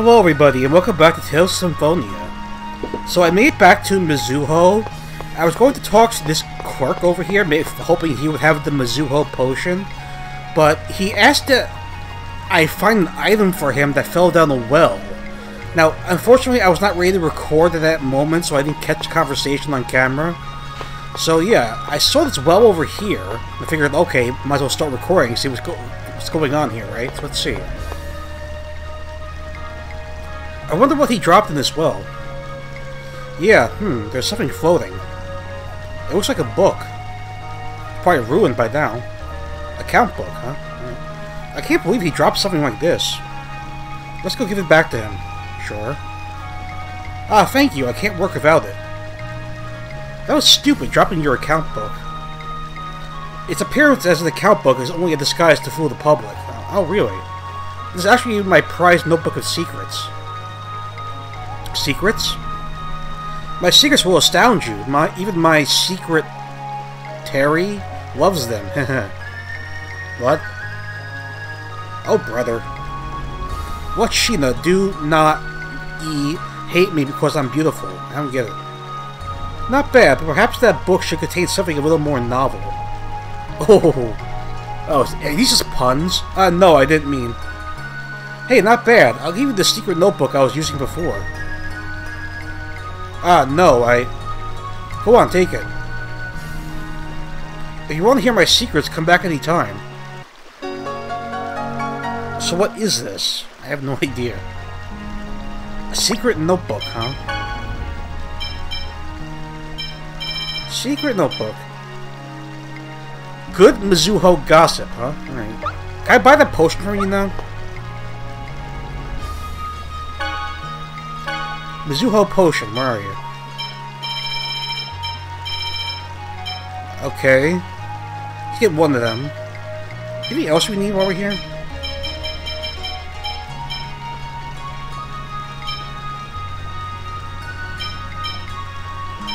Hello everybody and welcome back to Tales Symphonia. So I made it back to Mizuho. I was going to talk to this clerk over here, hoping he would have the Mizuho potion, but he asked that I find an item for him that fell down a well. Now, unfortunately, I was not ready to record at that moment, so I didn't catch the conversation on camera. So yeah, I saw this well over here. I figured, okay, might as well start recording, see what's, go what's going on here, right? So let's see. I wonder what he dropped in this well. Yeah, hmm, there's something floating. It looks like a book. Probably ruined by now. Account book, huh? I can't believe he dropped something like this. Let's go give it back to him. Sure. Ah, thank you, I can't work without it. That was stupid, dropping your account book. Its appearance as an account book is only a disguise to fool the public. Oh, really? This is actually my prized notebook of secrets. Secrets? My secrets will astound you. My even my secret Terry loves them. what? Oh, brother. What, Sheena? Do not e hate me because I'm beautiful. I don't get it. Not bad, but perhaps that book should contain something a little more novel. Oh. Oh, are these just puns? Uh, no, I didn't mean. Hey, not bad. I'll give you the secret notebook I was using before. Ah, no, I... Go on, take it. If you want to hear my secrets, come back anytime. So what is this? I have no idea. A secret notebook, huh? Secret notebook. Good Mizuho gossip, huh? Alright. Can I buy the potion from you now? Mizuho Potion, where are you? Okay. Let's get one of them. Anything else we need while we're here?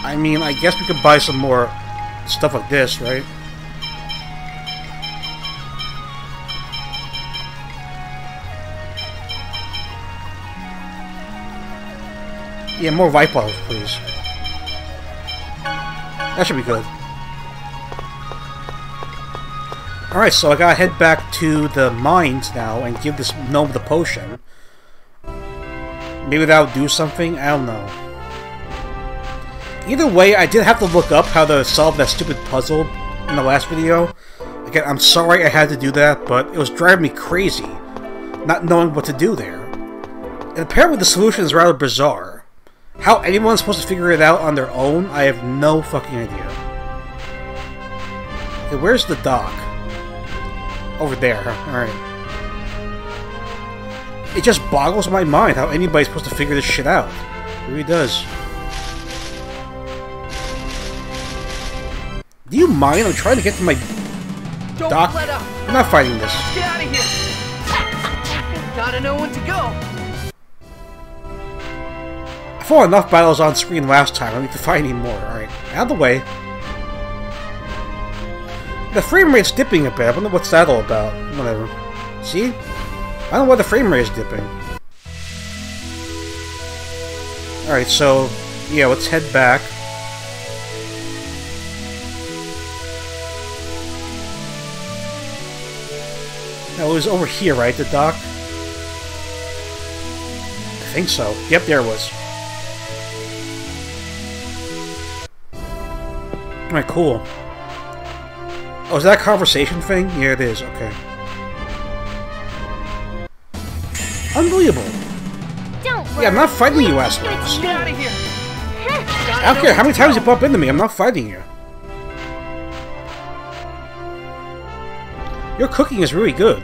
I mean, I guess we could buy some more stuff like this, right? Yeah, more Vipals, please. That should be good. Alright, so I gotta head back to the mines now and give this gnome the potion. Maybe that'll do something? I don't know. Either way, I did have to look up how to solve that stupid puzzle in the last video. Again, I'm sorry I had to do that, but it was driving me crazy, not knowing what to do there. And apparently the solution is rather bizarre. How anyone's supposed to figure it out on their own, I have no fucking idea. Okay, where's the dock? Over there, alright. It just boggles my mind how anybody's supposed to figure this shit out. It really does. Do you mind? I'm trying to get to my Don't dock. let up. I'm not fighting this. Get out of here. Gotta know when to go. I fought enough battles on screen last time. I need to fight any more. Alright, out of the way. The frame rate's dipping a bit. I wonder what's that all about. Whatever. See? I don't know why the frame rate is dipping. Alright, so... Yeah, let's head back. That was over here, right? The dock? I think so. Yep, there it was. Alright, cool. Oh, is that a conversation thing? Yeah, it is. Okay. Unbelievable. Don't worry. Yeah, I'm not fighting you, assholes. Get out of here. I don't care how many times you bump into me, I'm not fighting you. Your cooking is really good.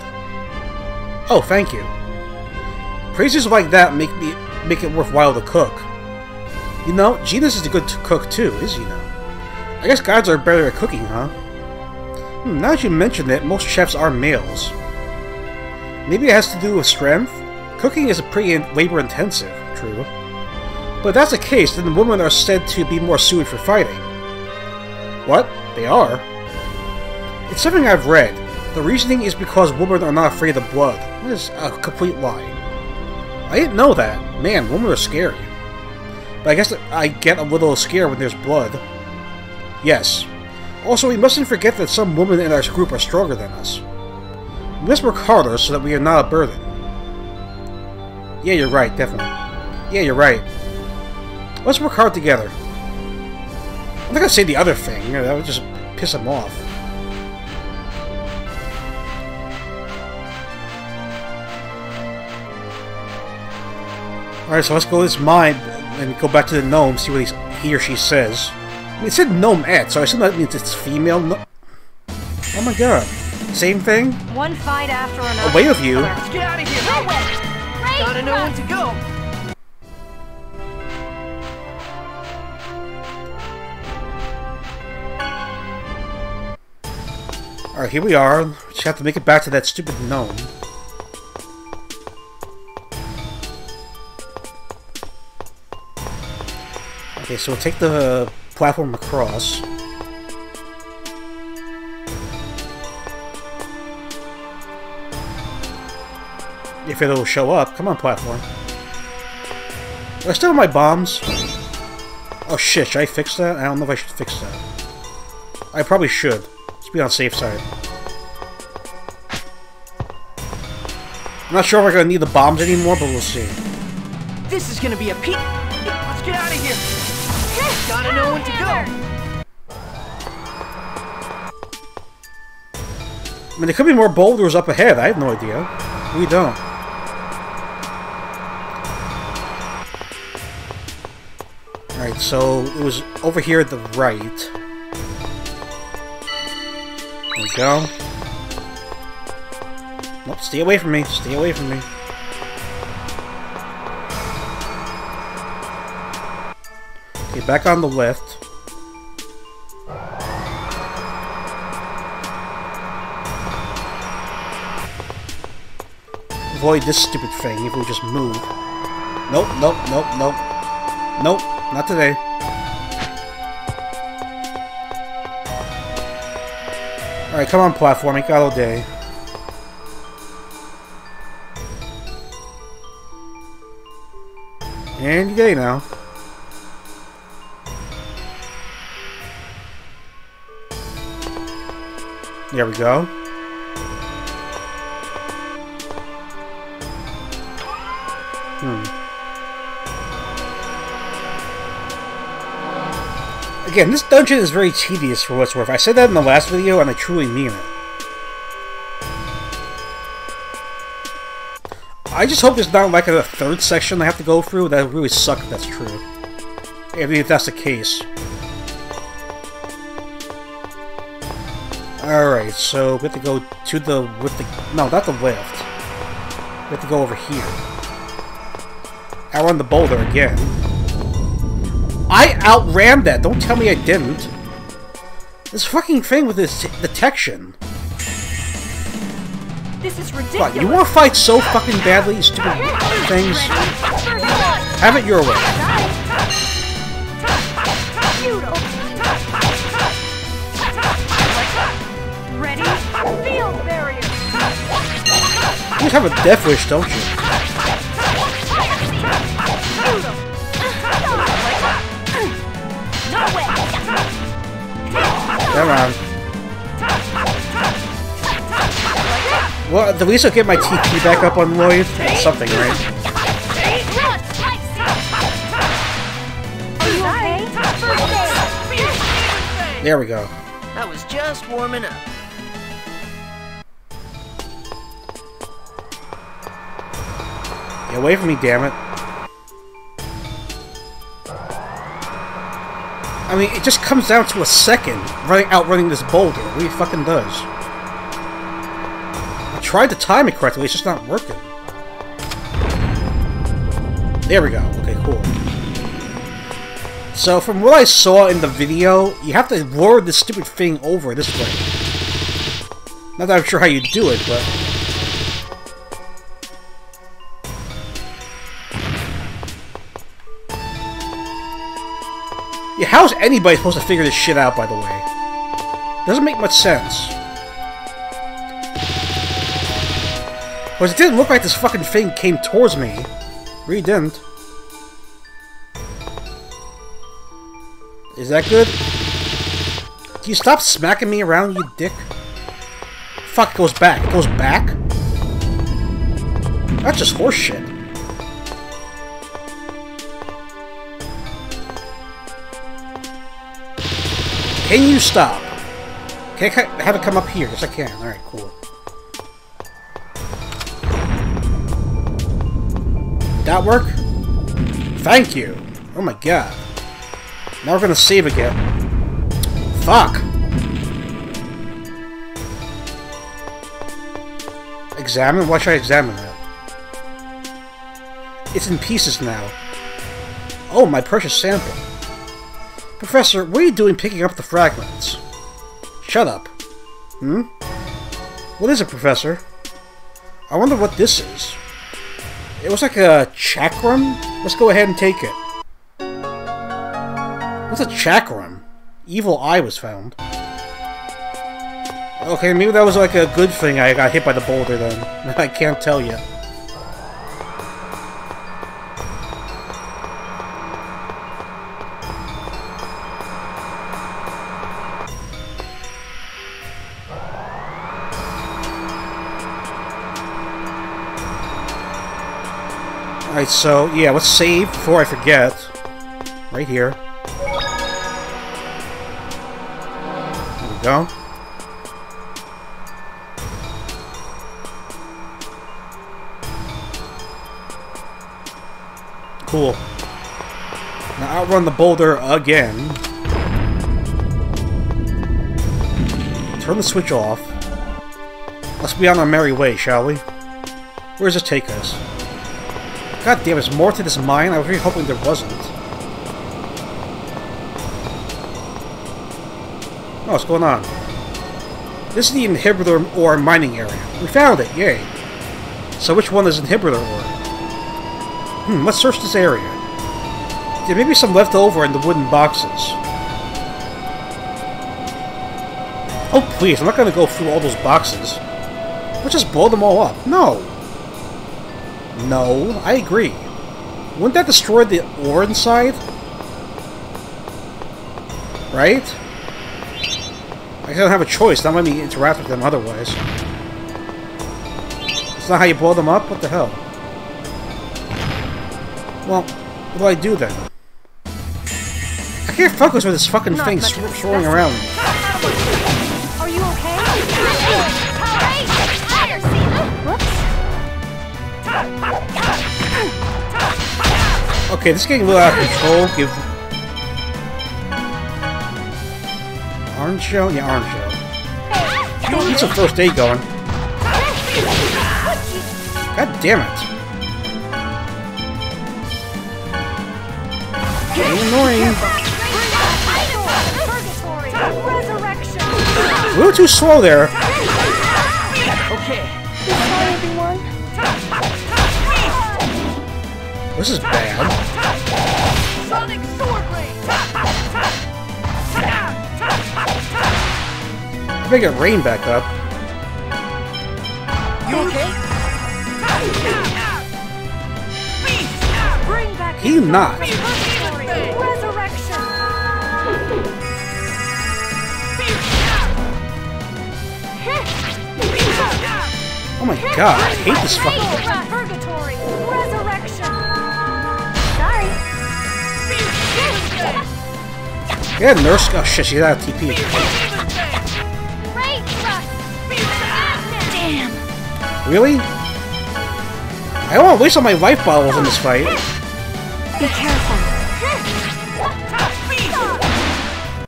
Oh, thank you. Praises like that make me make it worthwhile to cook. You know, Genis is a good cook too, is he now? I guess gods are better at cooking, huh? Hmm, now that you mention it, most chefs are males. Maybe it has to do with strength? Cooking is a pretty labor-intensive, true. But if that's the case, then the women are said to be more suited for fighting. What? They are? It's something I've read. The reasoning is because women are not afraid of blood. That is a complete lie. I didn't know that. Man, women are scary. But I guess I get a little scared when there's blood. Yes. Also, we mustn't forget that some women in our group are stronger than us. We must work harder so that we are not a burden. Yeah, you're right, definitely. Yeah, you're right. Let's work hard together. I'm not gonna say the other thing, that would just piss him off. Alright, so let's go to this mine and go back to the gnome, see what he or she says. I mean, it said gnomelette, so I assume that means it's female. No oh my god. Same thing? One fight after another. Away with you. Let's get out of here. No way. Great. Gotta know when to go. Alright, here we are. Just have to make it back to that stupid gnome. Okay, so we'll take the platform across. If it'll show up. Come on, platform. Do I still have my bombs. Oh shit, should I fix that? I don't know if I should fix that. I probably should. Let's be on safe side. I'm not sure if we're gonna need the bombs anymore, but we'll see. This is gonna be a peak. Let's get out of here. Gotta know when to go. I mean, there could be more boulders up ahead. I have no idea. We don't. Alright, so it was over here at the right. There we go. Nope, stay away from me. Stay away from me. Back on the left. Avoid this stupid thing if we just move. Nope, nope, nope, nope. Nope, not today. Alright, come on, platforming. Got all day. And you it now. There we go. Hmm. Again, this dungeon is very tedious for what's worth. I said that in the last video, and I truly mean it. I just hope there's not like a third section I have to go through. That would really suck if that's true. If that's the case. Alright, so we have to go to the... with the... no, not the lift. We have to go over here. Outrun the boulder again. I outran that! Don't tell me I didn't! This fucking thing with this detection. This is What, ridiculous. you want to fight so fucking badly, you stupid things? Have it your way. You have a death wish, don't you? Come on. Well, at least I'll get my TP back up on Lloyd. That's something, right? There we go. I was just warming up. Get away from me, damn it. I mean, it just comes down to a second running outrunning this boulder. What he fucking does. I tried to time it correctly, it's just not working. There we go. Okay, cool. So, from what I saw in the video, you have to lure this stupid thing over this way. Not that I'm sure how you do it, but... how's anybody supposed to figure this shit out, by the way? Doesn't make much sense. Because it didn't look like this fucking thing came towards me. Really didn't. Is that good? Can you stop smacking me around, you dick? Fuck, goes back. It goes back? That's just horseshit. Can you stop? Can I have it come up here? Yes, I can. Alright, cool. That work? Thank you. Oh my god. Now we're gonna save again. Fuck! Examine? Why should I examine that? It's in pieces now. Oh, my precious sample. Professor, what are you doing picking up the fragments? Shut up. Hmm? What is it, Professor? I wonder what this is. It looks like a chakram? Let's go ahead and take it. What's a chakram? Evil eye was found. Okay, maybe that was like a good thing I got hit by the boulder then. I can't tell you. Alright, so, yeah, let's save before I forget. Right here. There we go. Cool. Now outrun the boulder again. Turn the switch off. Let's be on our merry way, shall we? Where does it take us? God damn, there's more to this mine? I was really hoping there wasn't. Oh, what's going on? This is the inhibitor ore mining area. We found it, yay. So which one is inhibitor ore? Hmm, let's search this area. There may be some left over in the wooden boxes. Oh, please, I'm not gonna go through all those boxes. Let's just blow them all up. No! No, I agree. Wouldn't that destroy the ore inside? Right? I don't have a choice. Not let me interact with them otherwise. It's not how you blow them up? What the hell? Well, what do I do then? I can't focus with this fucking Not thing sw swirling around. Okay, this is getting a little out of control. Give orange gel, yeah, orange gel. Need some first aid going. God damn it! Getting annoying. A little too slow there. This is bad. Sonic Sword Blade! I better get Raine back up. You okay? Bring back He not. Oh my god, I hate this fucking. Yeah, nurse. Oh shit, she's out of TP. Great thrust! Damn! Really? I don't want to waste all my life bottles in this fight. Be careful.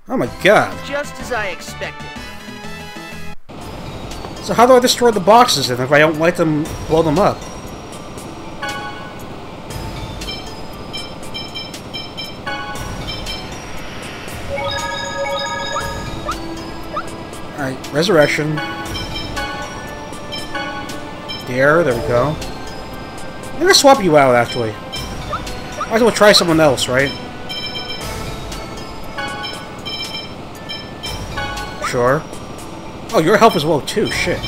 Oh my god. Just as I expected. So how do I destroy the boxes then if I don't like them blow them up? Resurrection. There, there we go. I'm gonna swap you out actually. Might as well try someone else, right? Sure. Oh, your health as well too. Shit.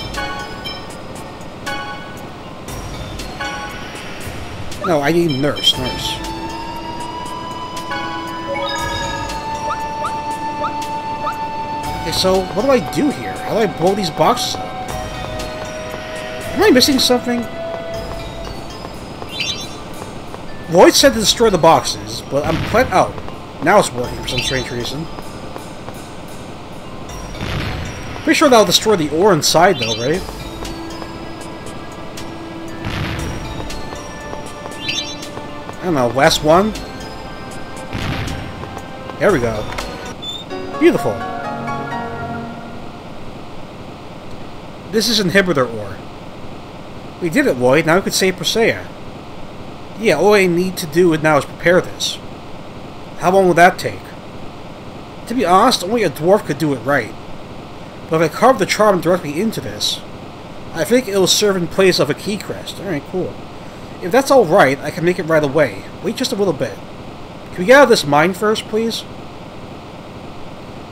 No, I need nurse, nurse. So what do I do here? How do I blow these boxes up? Am I missing something? Lloyd said to destroy the boxes, but I'm plant out. Now it's working for some strange reason. Pretty sure that'll destroy the ore inside though, right? I don't know, last one? There we go. Beautiful. This is inhibitor ore. We did it, Lloyd. Now we could save Presea. Yeah, all I need to do now is prepare this. How long will that take? To be honest, only a dwarf could do it right. But if I carve the charm directly into this, I think it'll serve in place of a key crest. Alright, cool. If that's alright, I can make it right away. Wait just a little bit. Can we get out of this mine first, please?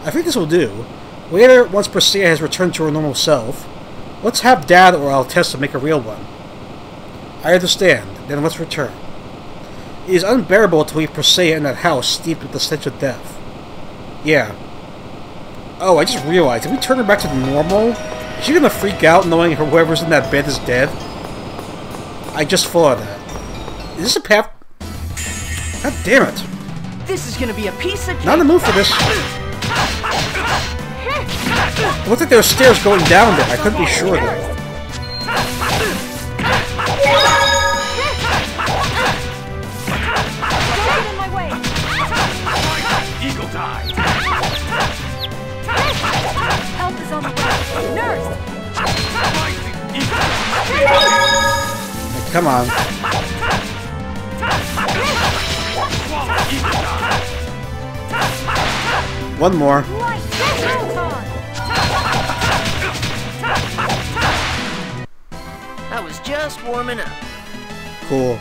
I think this will do. Later, once Presea has returned to her normal self, let's have Dad or Altessa to make a real one. I understand. Then let's return. It is unbearable to leave Presea in that house steeped with the stench of death. Yeah. Oh, I just realized, if we turn her back to normal, is she gonna freak out knowing whoever's in that bed is dead? I just thought of that. Is this a path? God damn it. This is gonna be a piece of cake. Not in the mood for this. It looked like there were stairs going down there. I couldn't be sure though. Come on. One more. Light. Get on. I was just warming up. Cool.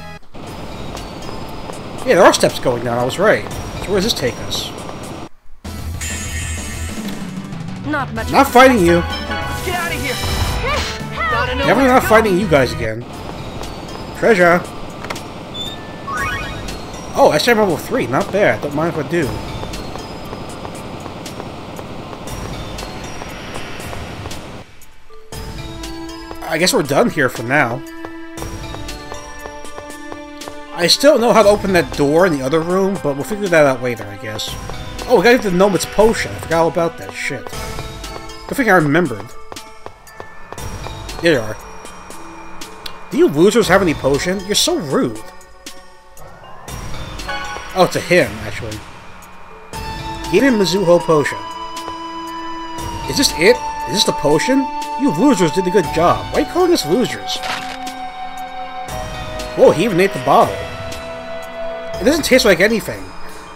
Yeah, there are steps going down. I was right. So where does this take us? Not much. Not fighting you. Get out of here. Definitely not fighting you guys again. Treasure. Oh, I SM level 3. Not bad. Don't mind if I do. I guess we're done here for now. I still don't know how to open that door in the other room, but we'll figure that out later, I guess. Oh, we gotta get the Nomad's potion. I forgot all about that shit. Good thing I remembered. There you are. Do you losers have any potion? You're so rude. Oh, a him, actually. Get him Mizuho potion. Is this it? Is this the potion? You losers did a good job. Why are you calling us losers? Whoa, he even ate the bottle. It doesn't taste like anything.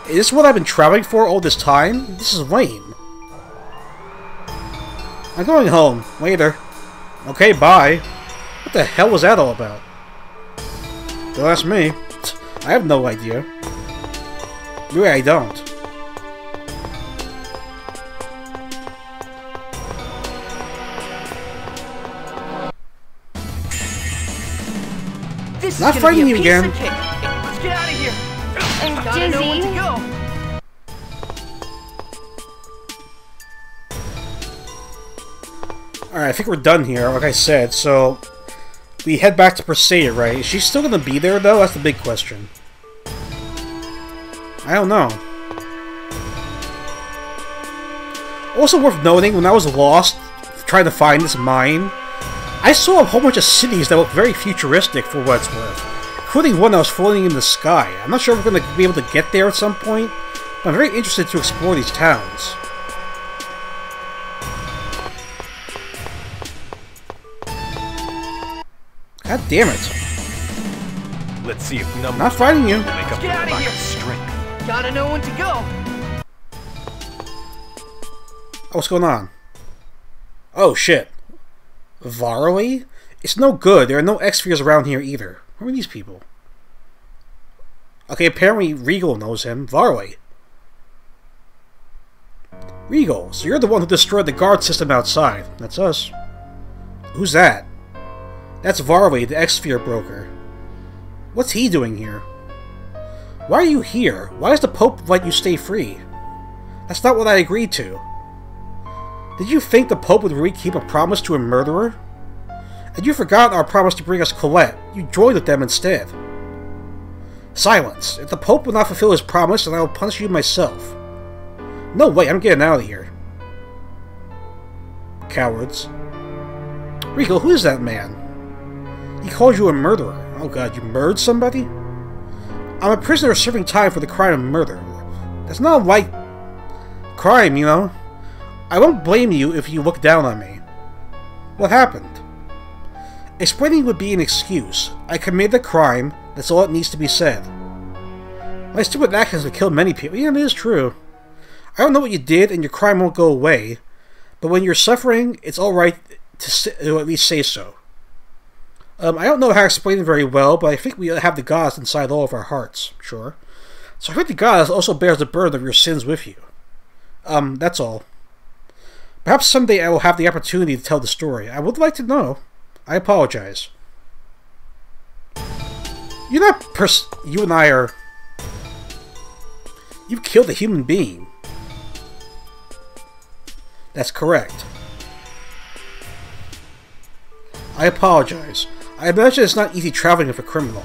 Is this what I've been traveling for all this time? This is lame. I'm going home. Later. Okay, bye. What the hell was that all about? Don't ask me. I have no idea. Really, I don't. Not fighting you again. Let's get out of here. I'm Gotta know when to go. Alright, I think we're done here, like I said, so... We head back to Presea, right? Is she still gonna be there, though? That's the big question. I don't know. Also worth noting, when I was lost, trying to find this mine, I saw a whole bunch of cities that look very futuristic for what it's worth, including one that was floating in the sky. I'm not sure if we're going to be able to get there at some point, but I'm very interested to explore these towns. God damn it. Let's see if numbers Not fighting you. make up Get out of here. of strength. Gotta know when to go. Oh, what's going on? Oh, shit. Vharley? It's no good. There are no Exspheres around here either. Who are these people? Okay, apparently Regal knows him. Vharley. Regal, so you're the one who destroyed the guard system outside. That's us. Who's that? That's Vharley, the Exsphere broker. What's he doing here? Why are you here? Why does the Pope let you stay free? That's not what I agreed to. Did you think the Pope would really keep a promise to a murderer? And you forgot our promise to bring us Colette. You joined with them instead. Silence. If the Pope will not fulfill his promise, then I will punish you myself. No way, I'm getting out of here. Cowards. Rico, who is that man? He called you a murderer. Oh god, you murdered somebody? I'm a prisoner serving time for the crime of murder. That's not white crime, you know? I won't blame you if you look down on me. What happened? Explaining would be an excuse. I committed a crime, that's all that needs to be said. My stupid actions have killed many people. Yeah, it is true. I don't know what you did, and your crime won't go away. But when you're suffering, it's alright to, to at least say so. Um, I don't know how to explain it very well, but I think we have the gods inside all of our hearts, sure. So I think the gods also bears the burden of your sins with you. Um, that's all. Perhaps someday I will have the opportunity to tell the story. I would like to know. I apologize. You're not pers- You and I are... You've killed a human being. That's correct. I apologize. I imagine it's not easy traveling with a criminal.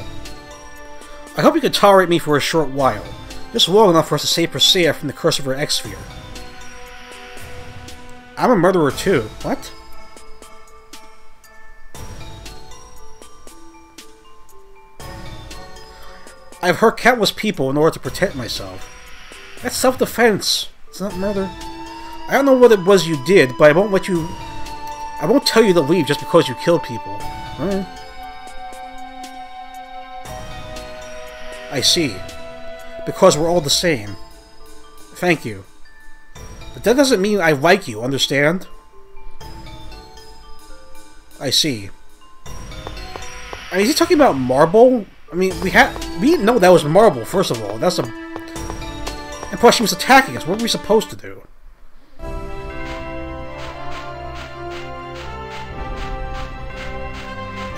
I hope you can tolerate me for a short while. Just long enough for us to save Presea from the curse of her Exsphere. I'm a murderer too. What? I've hurt countless people in order to protect myself. That's self-defense. It's not murder. I don't know what it was you did, but I won't let you... I won't tell you to leave just because you killed people. Alright. I see. Because we're all the same. Thank you. But that doesn't mean I like you, understand? I see. I mean, is he talking about marble? I mean, we had we didn't know that was marble. First of all, that's a. And plus, she was attacking us. What were we supposed to do?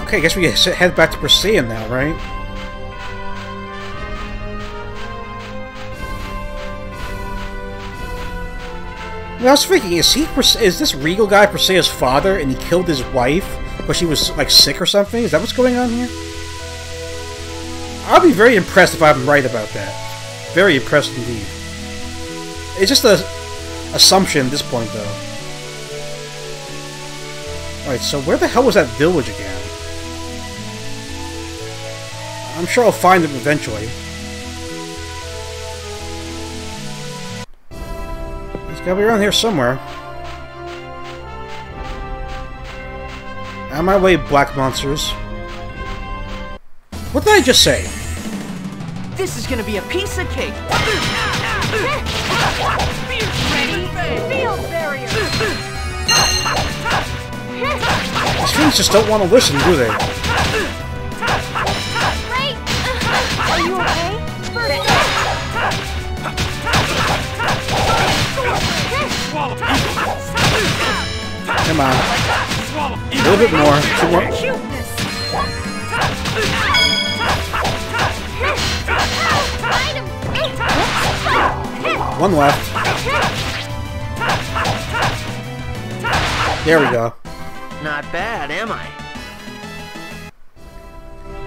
Okay, I guess we head back to Presea now, right? I was thinking, is he is this Regal guy Presea's father, and he killed his wife because she was like sick or something? Is that what's going on here? I'll be very impressed if I'm right about that. Very impressed indeed. It's just a assumption at this point, though. Alright, so where the hell was that village again? I'm sure I'll find it eventually. It's gotta be around here somewhere. On my way, black monsters. What did I just say? This is gonna be a piece of cake. Field barrier! These things just don't want to listen, do they? Swallow Come on. A little bit more. Two more. Cuteness! One left. There we go. Not bad, am I?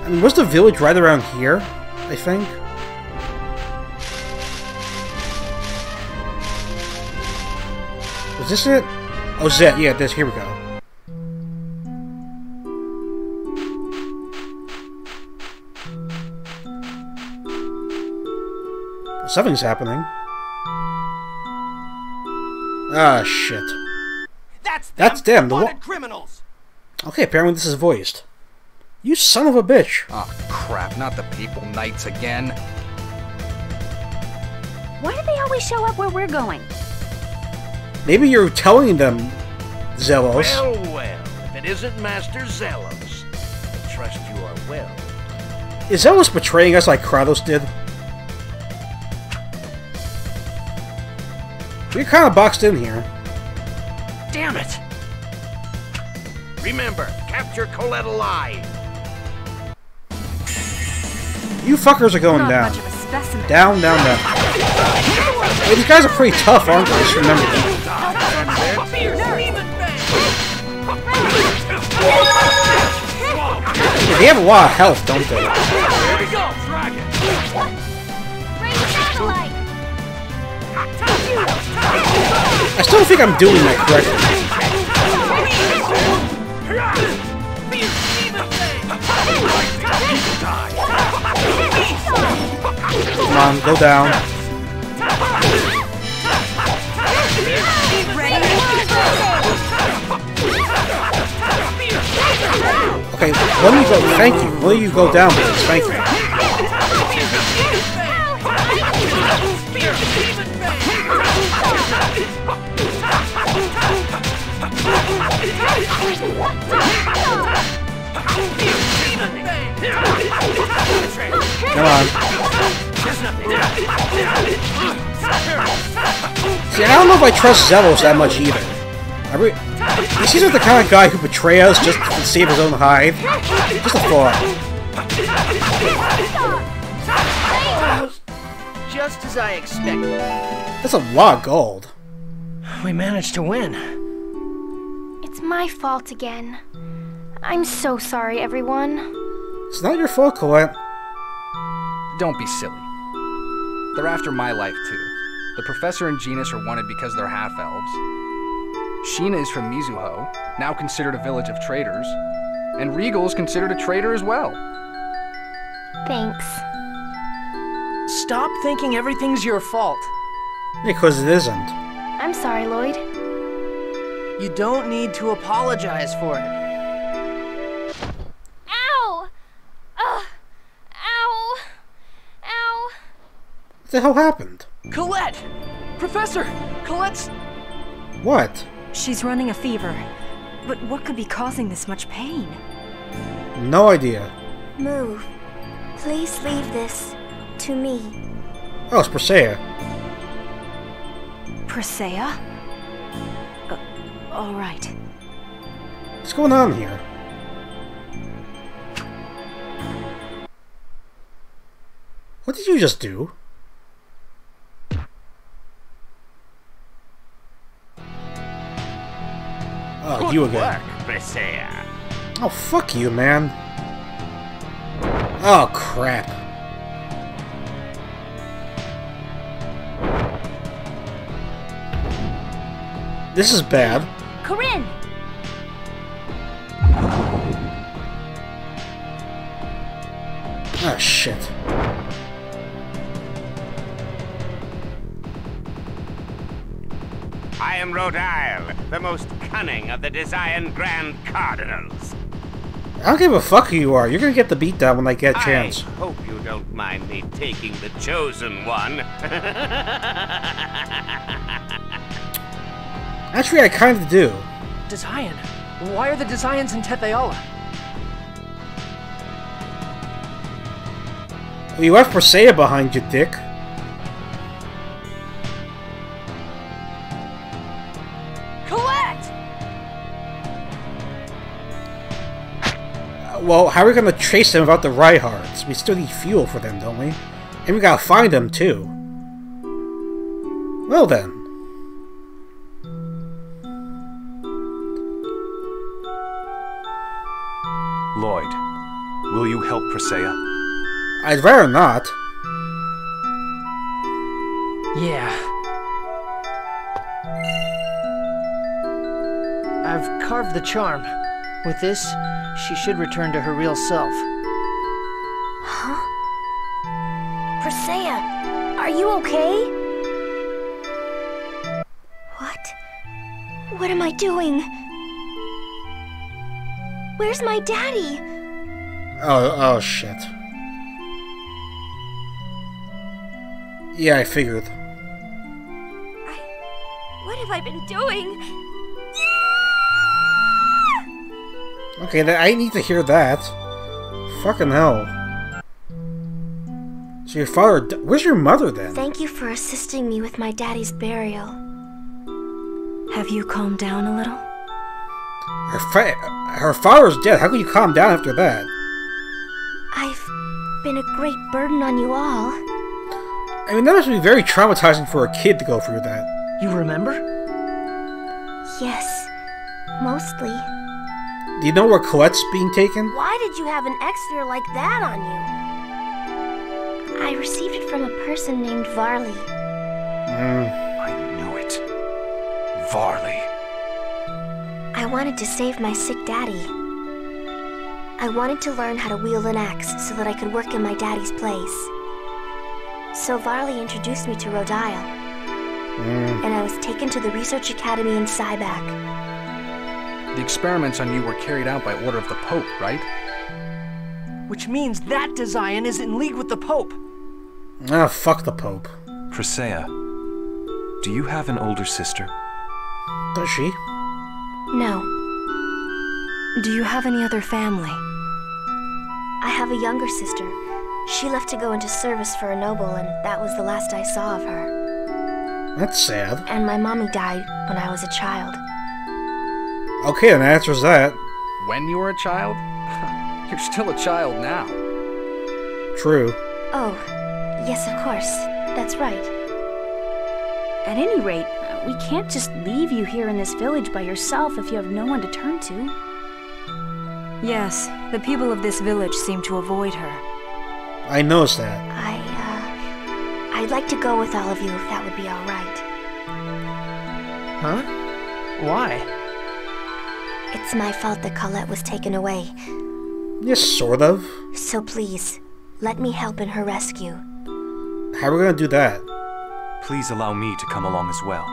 I mean, was the village right around here? I think. Was this it? Oh, Zet. Yeah, this. Here we go. Something's happening. Ah, shit. That's them. That's them, the Wanted criminals. Okay, apparently this is voiced. You son of a bitch. Oh crap, not the Papal Knights again. Why do they always show up where we're going? Maybe you're telling them, Zelos. Well, well, if it isn't Master Zelos, I trust you are well. Is Zelos betraying us like Kratos did? We're kind of boxed in here. Damn it! Remember, capture Colette alive. You fuckers are going Not down. much of a specimen. Down, down, down. Hey, these guys are pretty tough, aren't they? Just remember that. Yeah, they have a lot of health, don't they? We go, Dragon. I still don't think I'm doing that correctly. Come on, go down. Okay, when you go, thank you. When you go down, please, thank you. Come on. See, I don't know if I trust Zelos that much either. I he seems the kind of guy who betray us just to save his own hide. Just a thought. Just as I expected. That's a lot of gold. We managed to win. It's my fault again. I'm so sorry, everyone. It's not your fault, Colette. Don't be silly. They're after my life, too. The professor and Genis are wanted because they're half elves. Sheena is from Mizuho, now considered a village of traders. And Regal is considered a trader as well. Thanks. Stop thinking everything's your fault. Because it isn't. I'm sorry, Lloyd. You don't need to apologize for it. Ow! Ugh! Ow! Ow! What the hell happened? Colette! Professor! Colette's. What? She's running a fever. But what could be causing this much pain? No idea. Move. Please leave this to me. Oh, it's Presea. Presea? Uh, all right. What's going on here? What did you just do? You again. Presea. Oh, fuck you, man. Oh, crap. This is bad. Corrine! Ah, shit. I am Rodyle, the most cunning of the Desian Grand Cardinals. I don't give a fuck who you are. You're gonna get the beat down when I get a chance. I hope you don't mind me taking the chosen one. Actually, I kind of do. Desian. Why are the Desians in Tethe'alla? Well, you left Presea behind you, dick. Well, how are we gonna chase them without the Rheairds? We still need fuel for them, don't we? And we gotta find them, too. Well then. Lloyd, will you help Presea? I'd rather not. Yeah. I've carved the charm. With this, she should return to her real self. Huh? Presea, are you okay? What? What am I doing? Where's my daddy? Oh, oh shit. Yeah, I figured. I. What have I been doing? Okay, I need to hear that. Fucking hell. So your father... Where's your mother, then? Thank you for assisting me with my daddy's burial. Have you calmed down a little? Her, fa- her father's dead. How can you calm down after that? I've been a great burden on you all. I mean, that must be very traumatizing for a kid to go through that. You remember? Yes, mostly. Do you know where Colette's being taken? Why did you have an Exsphere like that on you? I received it from a person named Vharley. Mm, I knew it. Vharley. I wanted to save my sick daddy. I wanted to learn how to wield an axe so that I could work in my daddy's place. So Vharley introduced me to Rodyle, mm. and I was taken to the Research Academy in Sybak. The experiments on you were carried out by order of the Pope, right? Which means that Desian is in league with the Pope. Ah, fuck the Pope. Presea, do you have an older sister? Does she? No, Do you have any other family? I have a younger sister. She left to go into service for a noble, and that was the last I saw of her. That's sad. And my mommy died when I was a child. Okay, then that answers that. When you were a child? You're still a child now. True. Oh, yes, of course. That's right. At any rate, we can't just leave you here in this village by yourself if you have no one to turn to. Yes, the people of this village seem to avoid her. I noticed that. I, uh. I'd like to go with all of you if that would be alright. Huh? Why? It's my fault that Colette was taken away, Yes, sort of. so please, let me help in her rescue. How are we gonna do that? Please allow me to come along as well.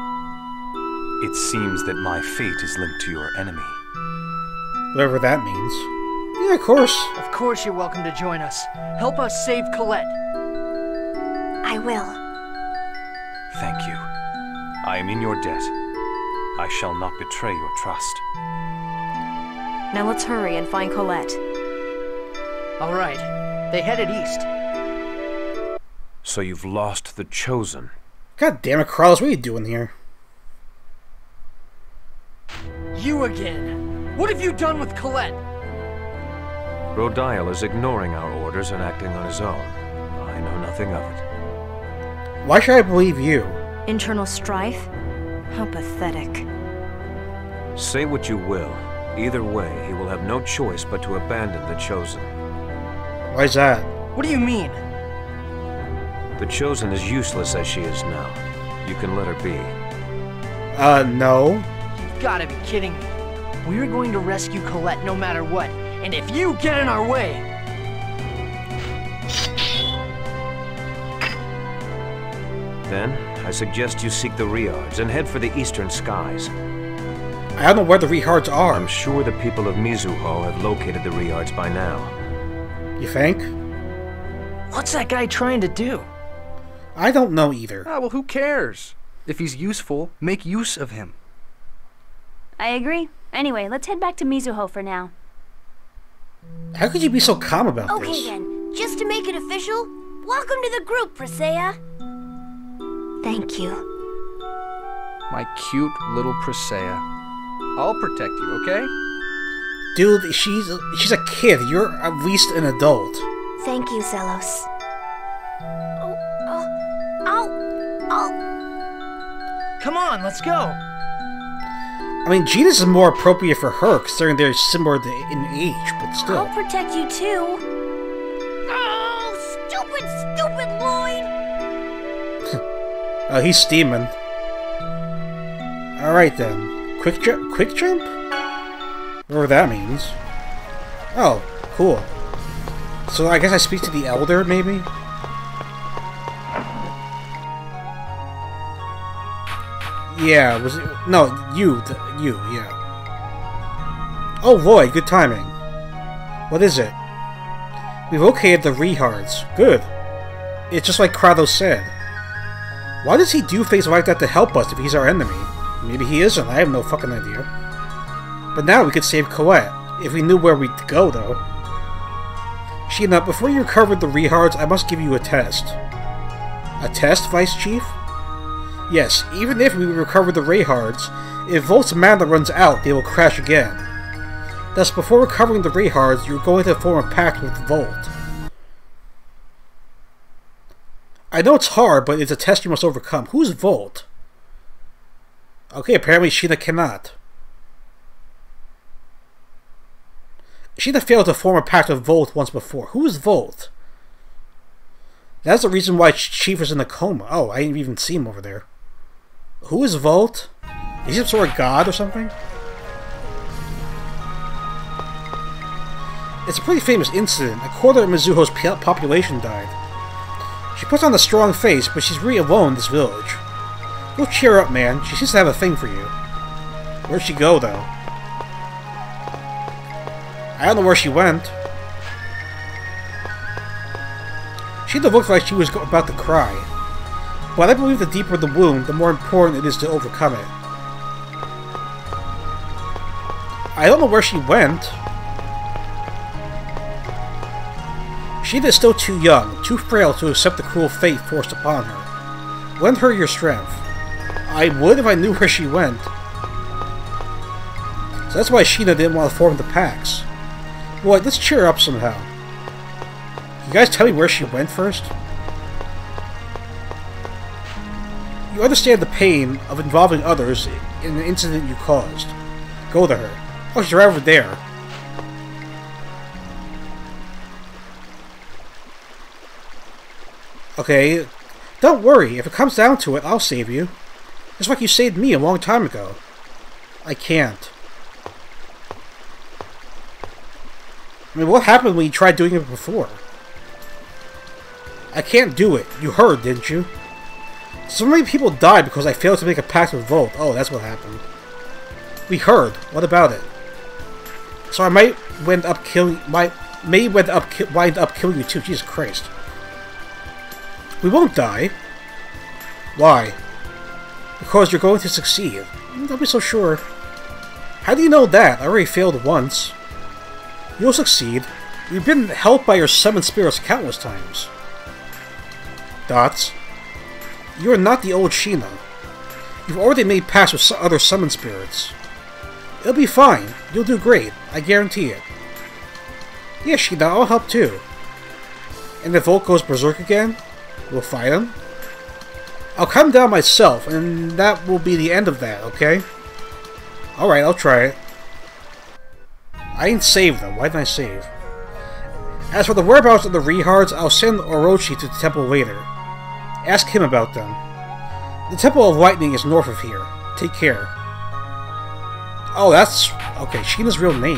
It seems that my fate is linked to your enemy. Whatever that means. Yeah, of course. Of course you're welcome to join us. Help us save Colette. I will. Thank you. I am in your debt. I shall not betray your trust. Now let's hurry and find Colette. All right. They headed east. So you've lost the Chosen. God damn it, Carlos, what are you doing here? You again. What have you done with Colette? Rodyle is ignoring our orders and acting on his own. I know nothing of it. Why should I believe you? Internal strife? How pathetic. Say what you will. Either way, he will have no choice but to abandon the Chosen. Why's that? What do you mean? The Chosen is useless as she is now. You can let her be. Uh, no. You've gotta be kidding me. We're going to rescue Colette no matter what. And if you get in our way, Then, I suggest you seek the Rheairds and head for the eastern skies. I don't know where the Rheairds are. I'm sure the people of Mizuho have located the Rheairds by now. You think? what's that guy trying to do? I don't know either. Ah, well, who cares? If he's useful, make use of him. I agree. Anyway, let's head back to Mizuho for now. How could you be so calm about Okay this? Okay then, just to make it official, welcome to the group, Presea. Thank you. My cute little Presea. I'll protect you, okay? Dude, she's she's a kid. You're at least an adult. Thank you, Zelos. Oh, oh, ow, ow. Come on, let's go. I mean, Genis is more appropriate for her, considering they're similar to, in age, but still. I'll protect you too. Oh, stupid, stupid Lloyd! Oh, he's steaming. Alright then. Quick jump? Quick jump? Whatever that means. Oh, cool. So I guess I speak to the Elder, maybe? Yeah, was it... No, you. The, you, yeah. Oh, Lloyd, good timing. What is it? We've located the Rheairds. Good. It's just like Kratos said. Why does he do things like that to help us if he's our enemy? Maybe he isn't, I have no fucking idea. But now we could save Colette, if we knew where we'd go, though. Sheena, before you recover the Rheairds, I must give you a test. A test, Vice Chief? Yes, even if we recover the Rheairds, if Volt's mana runs out, they will crash again. Thus, before recovering the Rheairds, you're going to form a pact with Volt. I know it's hard, but it's a test you must overcome. Who's Volt? Okay, apparently Sheena cannot. Sheena failed to form a pact with Volt once before. Who is Volt? That's the reason why Chief is in a coma. Oh, I didn't even see him over there. Who is Volt? Is he some sort of god or something? It's a pretty famous incident. A quarter of Mizuho's population died. She puts on a strong face, but she's really alone in this village. Cheer up, man. She seems to have a thing for you. Where'd she go, though? I don't know where she went. She looked like she was about to cry. But I believe the deeper the wound, the more important it is to overcome it. I don't know where she went. She is still too young, too frail to accept the cruel fate forced upon her. Lend her your strength. I would if I knew where she went. So that's why Sheena didn't want to form the packs. Boy, let's cheer up somehow. You guys tell me where she went first? You understand the pain of involving others in an incident you caused. Go to her. Oh, she's right over there. Okay, don't worry. If it comes down to it, I'll save you. Just like you saved me a long time ago. I can't. I mean, what happened when you tried doing it before? I can't do it. You heard, didn't you? So many people died because I failed to make a pact with Volt. Oh, that's what happened. We heard. What about it? So I might wind up killing. Might may wind up wind up killing you too. Jesus Christ. We won't die. Why? Because you're going to succeed. Don't be so sure. How do you know that? I already failed once. You'll succeed. You've been helped by your summoned spirits countless times. Dots. You are not the old Sheena. You've already made pacts with other summoned spirits. It'll be fine. You'll do great. I guarantee it. Yeah, Sheena, I'll help too. And if Volt goes berserk again, we'll fight him. I'll come down myself, and that will be the end of that, okay? Alright, I'll try it. I didn't save them. Why didn't I save? As for the whereabouts of the Rheairds, I'll send Orochi to the temple later. Ask him about them. The Temple of Lightning is north of here. Take care. Oh, that's... Okay, Sheena's real name.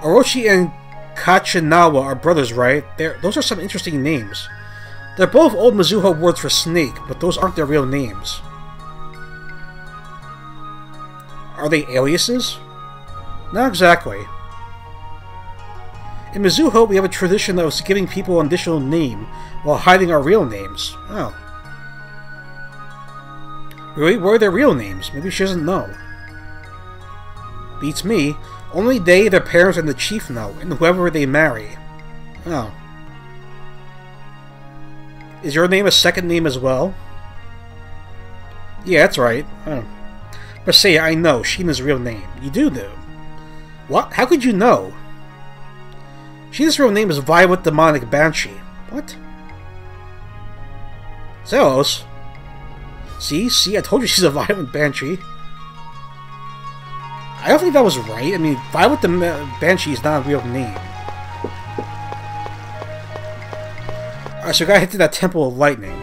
Orochi and Kuchinawa are brothers, right? They're, those are some interesting names. They're both old Mizuho words for snake, but those aren't their real names. Are they aliases? Not exactly. In Mizuho, we have a tradition of giving people an additional name while hiding our real names. Oh. Really? What are their real names? Maybe she doesn't know. Beats me. Only they, their parents, and the chief know, and whoever they marry. Oh. Is your name a second name as well? Yeah, that's right. Oh. But say, I know Sheena's real name. You do know. What? How could you know? Sheena's real name is Violet Demonic Banshee. What? Zelos? See? See? I told you she's a Violent Banshee. I don't think that was right. I mean, Violet the Banshee is not a real name. Alright, so we gotta head to that Temple of Lightning.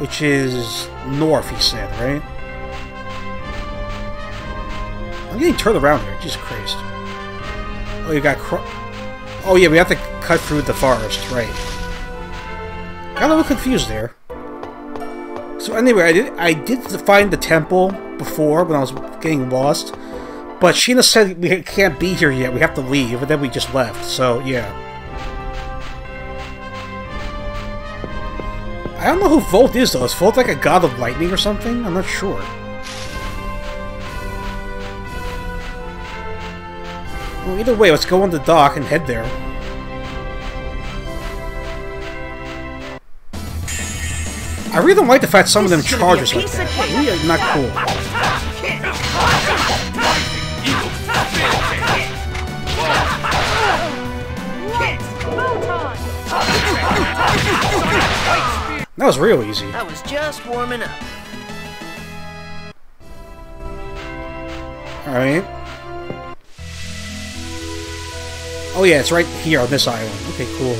Which is north, he said, right? I'm getting turned around here. Jesus Christ. Oh, you got Oh, yeah, we have to cut through the forest, right. Got a little confused there. So anyway, I did I did find the temple before when I was getting lost, but Sheena said we can't be here yet. We have to leave, and then we just left. So yeah. I don't know who Volt is though. Is Volt like a god of lightning or something? I'm not sure. Well, either way, let's go on the dock and head there. I really don't like the fact some of them charge us like that. Really not cool. Was real easy. I was just warming up. Alright. Oh yeah, it's right here on this island. Okay, cool.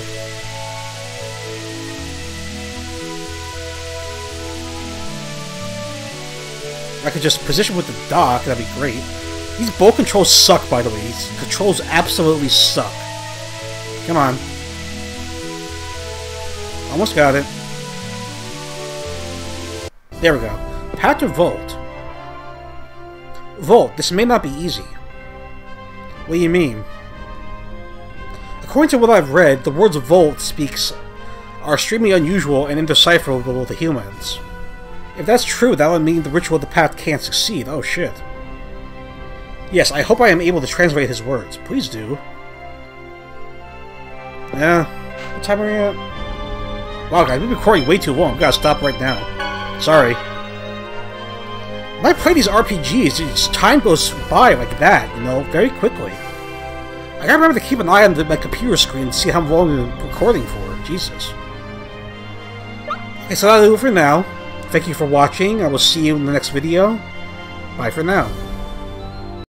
I could just position with the dock, that'd be great. These boat controls suck, by the way. These controls absolutely suck. Come on. Almost got it. There we go. Path to Volt. Volt, this may not be easy. What do you mean? According to what I've read, the words Volt speaks are extremely unusual and indecipherable to humans. If that's true, that would mean the ritual of the path can't succeed. Oh shit. Yes, I hope I am able to translate his words. Please do. Yeah. What time are we at? Wow, guys, we've been recording way too long. We gotta stop right now. Sorry. When I play these RPGs, it's, time goes by like that, you know, very quickly. I gotta remember to keep an eye on the, my computer screen and see how long I'm recording for. Jesus. Okay, so that'll do it for now. Thank you for watching. I will see you in the next video. Bye for now.